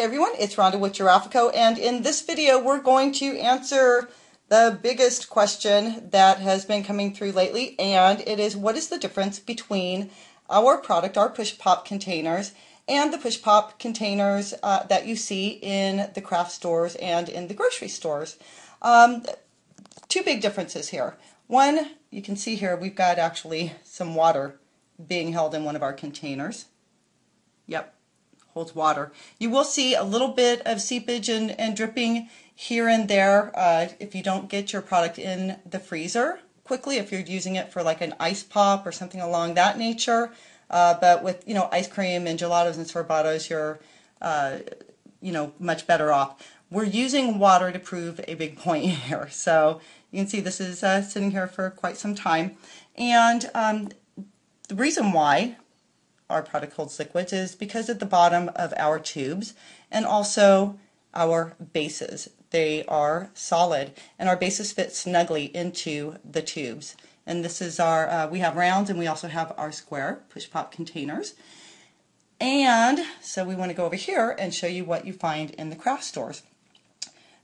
Hey everyone, it's Rhonda with Giarraffa Co, and in this video we're going to answer the biggest question that has been coming through lately, and it is what is the difference between our product, our push pop containers, and the push pop containers uh, that you see in the craft stores and in the grocery stores. Um, two big differences here. One, you can see here we've got actually some water being held in one of our containers. Yep, holds water. You will see a little bit of seepage and, and dripping here and there uh, if you don't get your product in the freezer quickly, if you're using it for like an ice pop or something along that nature. Uh, but with, you know, ice cream and gelatos and sorbatos, you're, uh, you know, much better off. We're using water to prove a big point here. So you can see this is uh, sitting here for quite some time. And um, the reason why our product holds liquids is because at the bottom of our tubes and also our bases. They are solid and our bases fit snugly into the tubes. And this is our, uh, we have rounds and we also have our square push pop containers. And so we want to go over here and show you what you find in the craft stores.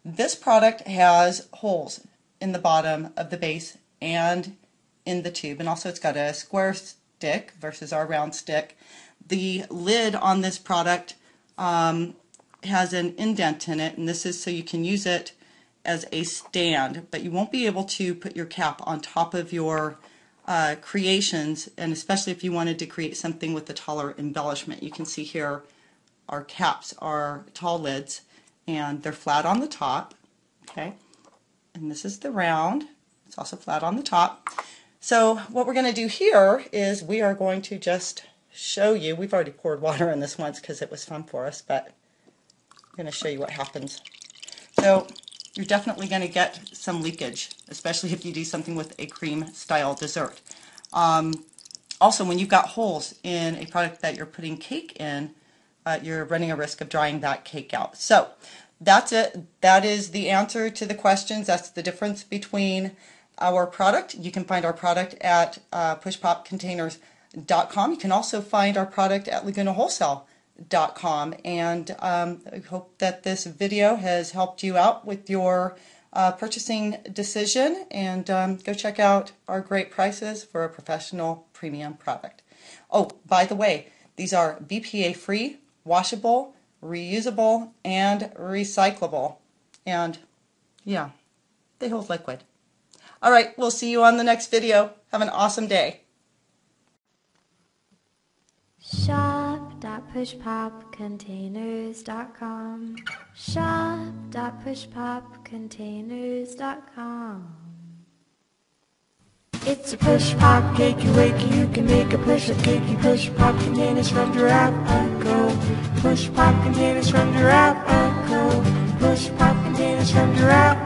This product has holes in the bottom of the base and in the tube. And also it's got a square stick versus our round stick. The lid on this product um, has an indent in it, and this is so you can use it as a stand, but you won't be able to put your cap on top of your uh, creations, and especially if you wanted to create something with a taller embellishment. You can see here our caps are tall lids, and they're flat on the top, okay? And this is the round. It's also flat on the top. So what we're going to do here is we are going to just show you, we've already poured water in this once because it was fun for us, but I'm going to show you what happens. So you're definitely going to get some leakage, especially if you do something with a cream style dessert. Um, also, when you've got holes in a product that you're putting cake in, uh, you're running a risk of drying that cake out. So that's it. That is the answer to the questions. That's the difference between our product. You can find our product at uh, pushpopcontainers.com. You can also find our product at lagunawholesale.com. And um, I hope that this video has helped you out with your uh, purchasing decision. And um, go check out our great prices for a professional premium product. Oh, by the way, these are BPA free, washable, reusable, and recyclable. And yeah, they hold liquid. All right, we'll see you on the next video. Have an awesome day. Shop.pushpopcontainers.com Shop.pushpopcontainers.com It's a push pop cakey wakey. You can make a push up cakey push pop containers from Giarraffa Co. Push pop containers from Giarraffa Co. Push pop containers from Giarraffa Co.